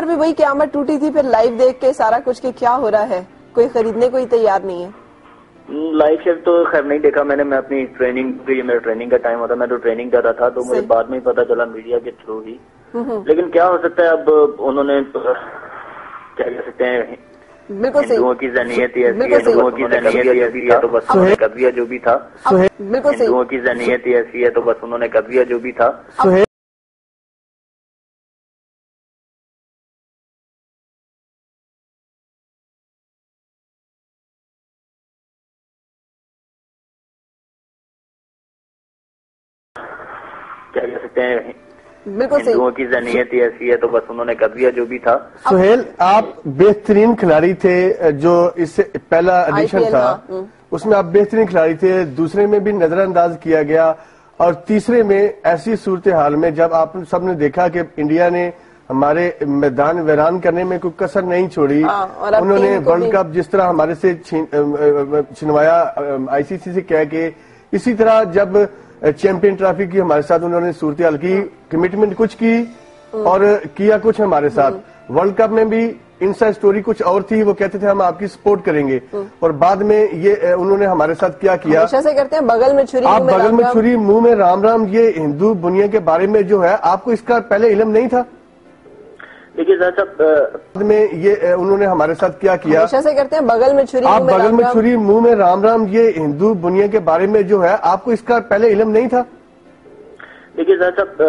پر بھی وہی قیامت ٹوٹی تھی پھر لائیو دیکھ کے سارا کچھ کہ کیا ہو رہا ہے؟ کوئی خریدنے کوئی تیار نہیں ہے۔ لائف شیئر تو خیر نہیں دیکھا میں نے میں اپنی ٹریننگ یہ میرا ٹریننگ کا ٹائم ہوتا میں تو ٹریننگ کر رہا تھا تو مجھے۔ بعد میں ہی پتا چلا میڈیا کے تھرو ہی۔ لیکن کیا ہو سکتا ہے اب انہوں نے کیا کہہ سکتے ہیں بالکل صحیح۔ کی ذہنیت ہی۔ ہندوؤں کی ذہنیت ہی ایسی ہے تو بس انہوں نے دیا جو بھی تھا۔ بالکل صحیح۔ ہندوؤں کی ذہنیت ہی ایسی ہے تو بس انہوں نے کر دیا جو بھی تھا۔ کیا کہہ سکتے ہیں۔ بالکل ہندوؤں کی ذہنیت ایسی ہے تو بس انہوں نے کر دیا جو بھی تھا۔ سہیل آپ بہترین کھلاڑی تھے جو اس سے پہلا ایڈیشن تھا۔ اس میں آپ بہترین کھلاڑی تھے۔ دوسرے میں بھی نظر انداز کیا گیا۔ اور تیسرے میں ایسی صورتحال میں جب آپ سب نے دیکھا کہ انڈیا نے ہمارے میدان ویران کرنے میں کوئی کسر نہیں چھوڑی ہاں، انہوں نے ورلڈ کپ جس طرح ہمارے سے چھنوایا آئی سی سی سے کہہ کے اسی طرح جب چیمپئن ٹرافی کی ہمارے ساتھ انہوں نے صورتحال کی کمٹمنٹ کچھ کی اور کیا کچھ ہمارے ساتھ۔ ورلڈ کپ میں بھی ان سا اسٹوری کچھ اور تھی وہ کہتے تھے ہم آپ کی سپورٹ کریں گے۔ اور بعد میں یہ انہوں نے ہمارے ساتھ کیا کیا۔ سے کرتے ہیں بغل میں چھری آپ بغل میں۔ چھری منہ میں رام رام یہ ہندو دنیا کے بارے میں جو ہے آپ کو اس کا پہلے علم نہیں تھا۔ دیکھیے ذرا صاحب بعد میں یہ انہوں نے ہمارے ساتھ کیا کیا سے کرتے ہیں بغل میں چھری آپ بغل میں۔ چھری منہ میں رام رام یہ ہندو دنیا کے بارے میں جو ہے آپ کو اس کا پہلے علم نہیں تھا دیکھیے صاحب